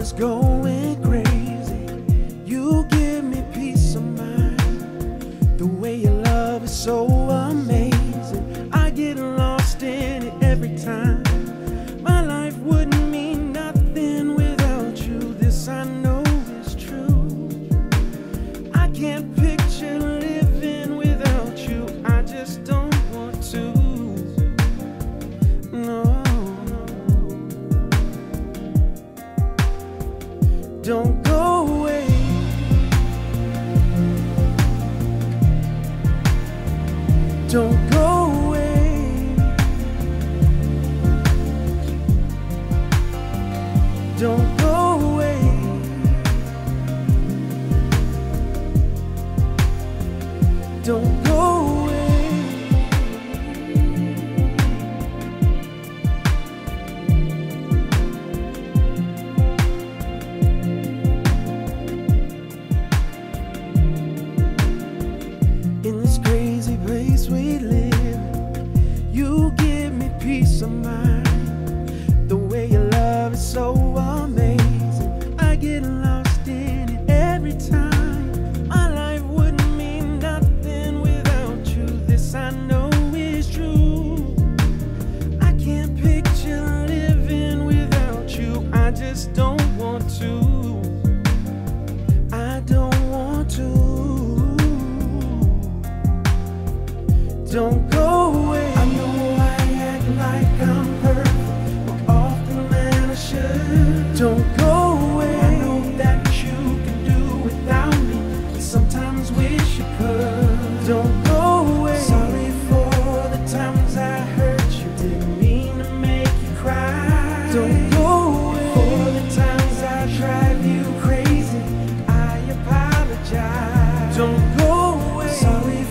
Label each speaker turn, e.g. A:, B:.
A: world is going. Don't go away. Don't go away. Don't go don't go away. I know I act like I'm perfect, but often the man I should. Don't go away. I know that you can do without me, but sometimes wish you could. Don't go away. Sorry for the times I hurt you, didn't mean to make you cry. Don't go away. For the times I drive you crazy, I apologize. Don't go away. Sorry